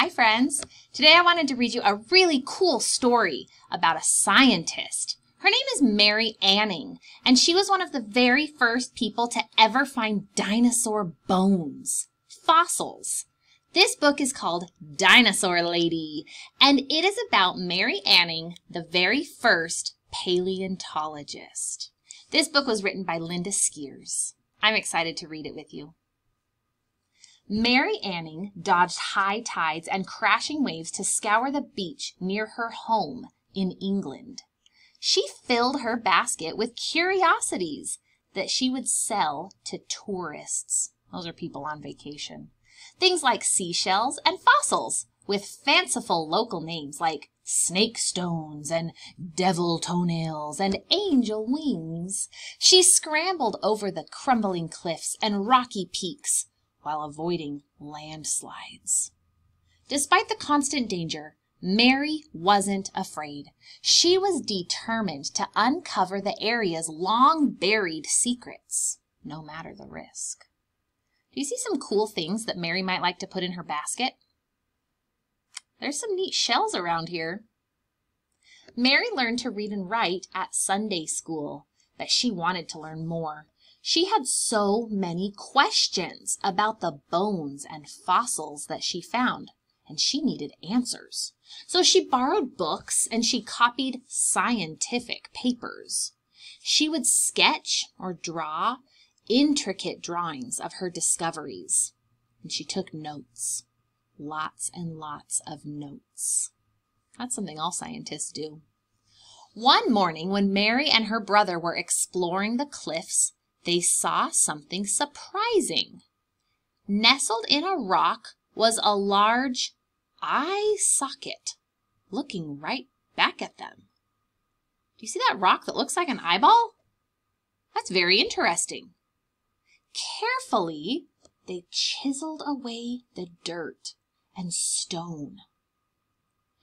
Hi, friends. Today I wanted to read you a really cool story about a scientist. Her name is Mary Anning, and she was one of the very first people to ever find dinosaur bones, fossils. This book is called Dinosaur Lady, and it is about Mary Anning, the very first paleontologist. This book was written by Linda Skeers. I'm excited to read it with you. Mary Anning dodged high tides and crashing waves to scour the beach near her home in England. She filled her basket with curiosities that she would sell to tourists. Those are people on vacation. Things like seashells and fossils with fanciful local names like snake stones and devil toenails and angel wings. She scrambled over the crumbling cliffs and rocky peaks while avoiding landslides. Despite the constant danger, Mary wasn't afraid. She was determined to uncover the area's long buried secrets, no matter the risk. Do you see some cool things that Mary might like to put in her basket? There's some neat shells around here. Mary learned to read and write at Sunday school, but she wanted to learn more. She had so many questions about the bones and fossils that she found, and she needed answers. So she borrowed books and she copied scientific papers. She would sketch or draw intricate drawings of her discoveries, and she took notes, lots and lots of notes. That's something all scientists do. One morning when Mary and her brother were exploring the cliffs, they saw something surprising. Nestled in a rock was a large eye socket looking right back at them. Do you see that rock that looks like an eyeball? That's very interesting. Carefully, they chiseled away the dirt and stone.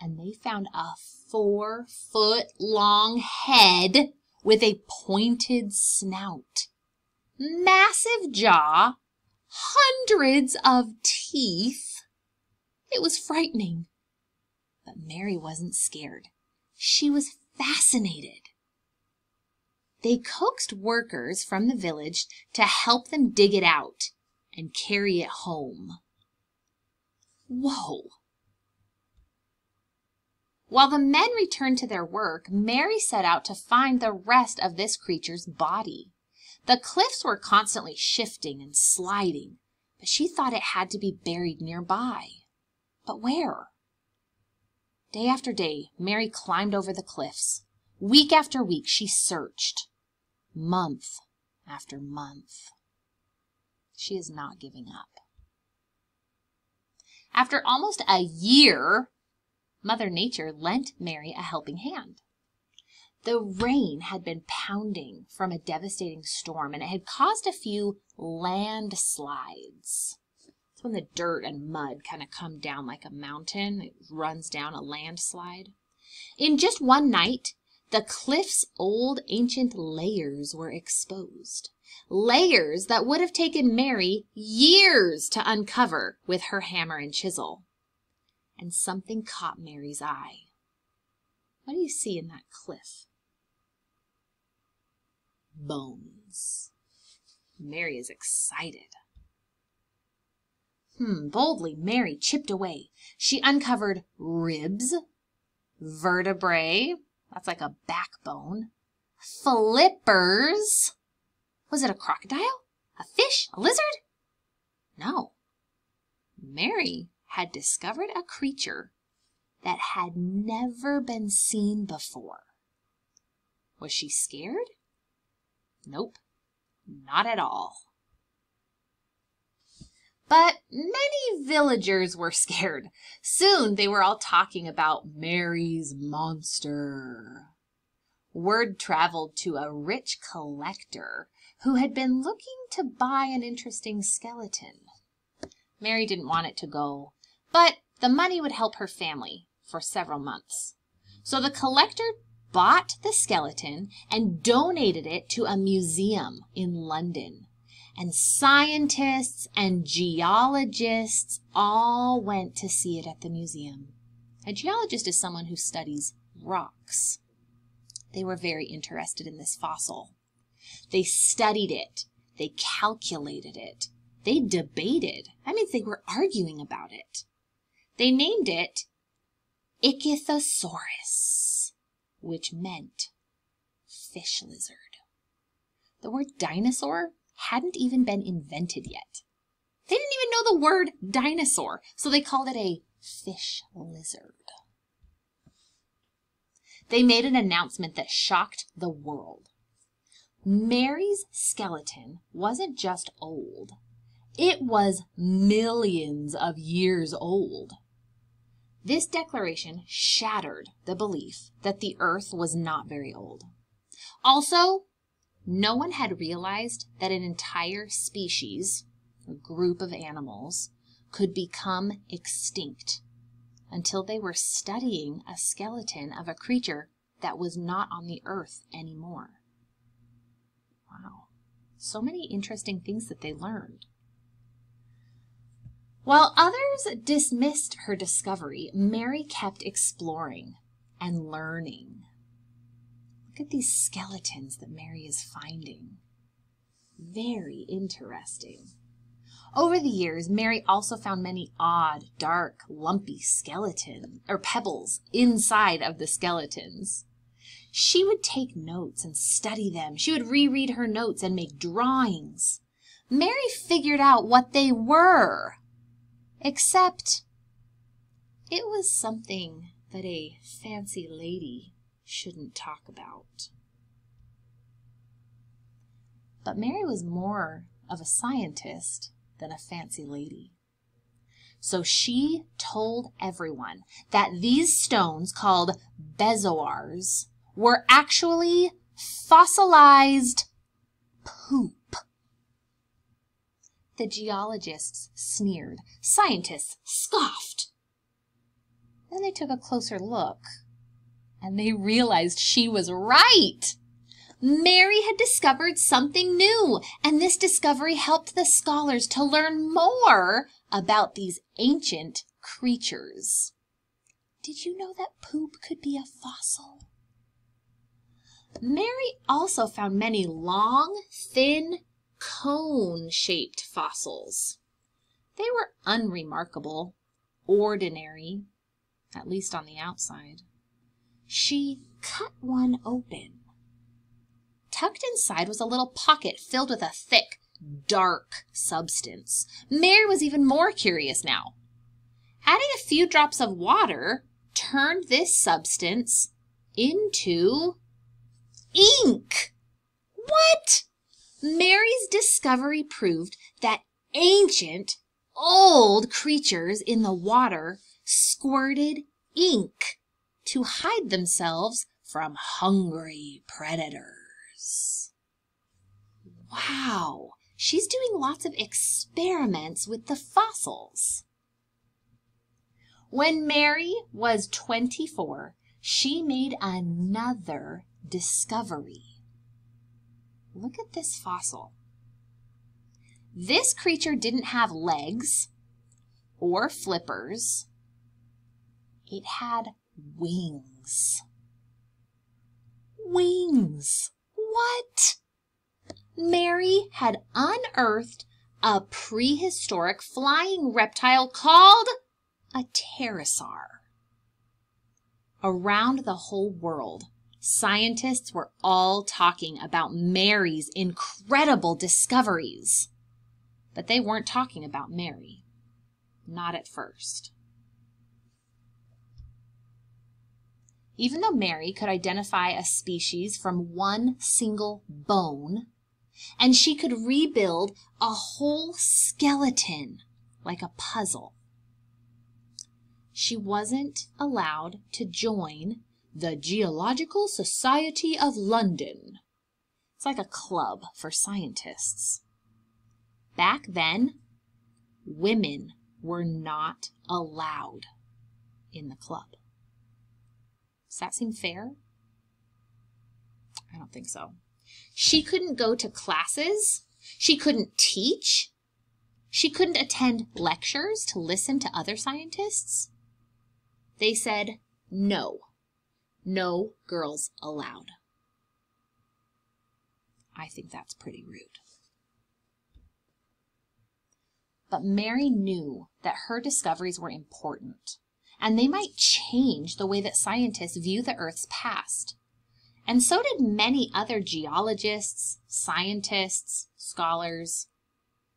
And they found a four foot long head with a pointed snout massive jaw, hundreds of teeth. It was frightening. But Mary wasn't scared. She was fascinated. They coaxed workers from the village to help them dig it out and carry it home. Whoa! While the men returned to their work, Mary set out to find the rest of this creature's body. The cliffs were constantly shifting and sliding, but she thought it had to be buried nearby. But where? Day after day, Mary climbed over the cliffs. Week after week, she searched. Month after month. She is not giving up. After almost a year, Mother Nature lent Mary a helping hand. The rain had been pounding from a devastating storm, and it had caused a few landslides. It's when the dirt and mud kind of come down like a mountain. It runs down a landslide. In just one night, the cliff's old ancient layers were exposed. Layers that would have taken Mary years to uncover with her hammer and chisel. And something caught Mary's eye. What do you see in that cliff? Bones. Mary is excited. Hmm, boldly Mary chipped away. She uncovered ribs, vertebrae, that's like a backbone, flippers. Was it a crocodile? A fish? A lizard? No. Mary had discovered a creature that had never been seen before. Was she scared? Nope, not at all. But many villagers were scared. Soon they were all talking about Mary's monster. Word traveled to a rich collector who had been looking to buy an interesting skeleton. Mary didn't want it to go, but the money would help her family for several months. So the collector bought the skeleton and donated it to a museum in London. and scientists and geologists all went to see it at the museum. A geologist is someone who studies rocks. They were very interested in this fossil. They studied it. They calculated it. They debated. That means they were arguing about it. They named it Ichthyosaurus, which meant fish lizard. The word dinosaur hadn't even been invented yet. They didn't even know the word dinosaur, so they called it a fish lizard. They made an announcement that shocked the world. Mary's skeleton wasn't just old, it was millions of years old. This declaration shattered the belief that the earth was not very old. Also, no one had realized that an entire species, or group of animals, could become extinct until they were studying a skeleton of a creature that was not on the earth anymore. Wow, so many interesting things that they learned. While others dismissed her discovery, Mary kept exploring and learning. Look at these skeletons that Mary is finding. Very interesting. Over the years, Mary also found many odd, dark, lumpy skeleton or pebbles inside of the skeletons. She would take notes and study them. She would reread her notes and make drawings. Mary figured out what they were except it was something that a fancy lady shouldn't talk about. But Mary was more of a scientist than a fancy lady. So she told everyone that these stones, called bezoars, were actually fossilized poop. The geologists sneered. Scientists scoffed. Then they took a closer look, and they realized she was right. Mary had discovered something new, and this discovery helped the scholars to learn more about these ancient creatures. Did you know that poop could be a fossil? Mary also found many long, thin, cone-shaped fossils. They were unremarkable, ordinary, at least on the outside. She cut one open. Tucked inside was a little pocket filled with a thick, dark substance. Mary was even more curious now. Adding a few drops of water turned this substance into ink. What? Mary's discovery proved that ancient, old creatures in the water squirted ink to hide themselves from hungry predators. Wow, she's doing lots of experiments with the fossils. When Mary was 24, she made another discovery. Look at this fossil. This creature didn't have legs or flippers. It had wings. Wings. What? Mary had unearthed a prehistoric flying reptile called a pterosaur. Around the whole world, scientists were all talking about Mary's incredible discoveries. But they weren't talking about Mary. Not at first. Even though Mary could identify a species from one single bone, and she could rebuild a whole skeleton like a puzzle, she wasn't allowed to join the Geological Society of London. It's like a club for scientists. Back then, women were not allowed in the club. Does that seem fair? I don't think so. She couldn't go to classes. She couldn't teach. She couldn't attend lectures to listen to other scientists. They said, no, no girls allowed. I think that's pretty rude. But Mary knew that her discoveries were important, and they might change the way that scientists view the Earth's past. And so did many other geologists, scientists, scholars.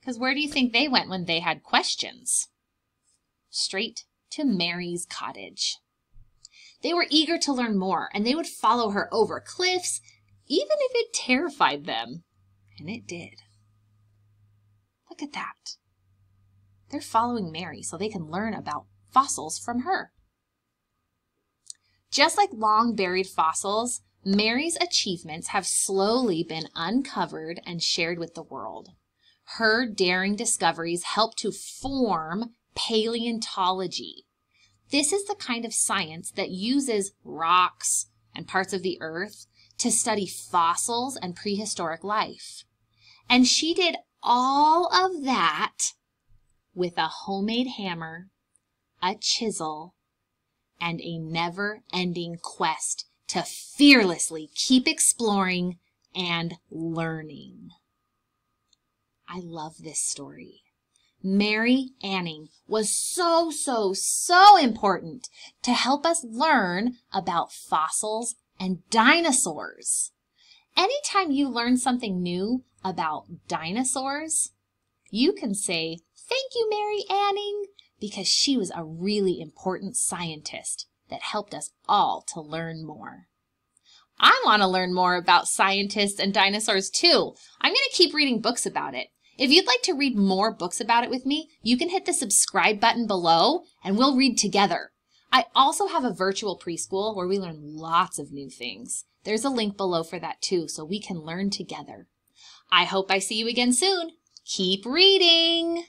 Because where do you think they went when they had questions? Straight to Mary's cottage. They were eager to learn more, and they would follow her over cliffs, even if it terrified them. And it did. Look at that. They're following Mary so they can learn about fossils from her. Just like long buried fossils, Mary's achievements have slowly been uncovered and shared with the world. Her daring discoveries helped to form paleontology. This is the kind of science that uses rocks and parts of the earth to study fossils and prehistoric life. And she did all of that with a homemade hammer, a chisel, and a never-ending quest to fearlessly keep exploring and learning. I love this story. Mary Anning was so, so, so important to help us learn about fossils and dinosaurs. Anytime you learn something new about dinosaurs, you can say, thank you, Mary Anning, because she was a really important scientist that helped us all to learn more. I want to learn more about scientists and dinosaurs too. I'm going to keep reading books about it. If you'd like to read more books about it with me, you can hit the subscribe button below and we'll read together. I also have a virtual preschool where we learn lots of new things. There's a link below for that too, so we can learn together. I hope I see you again soon. Keep reading!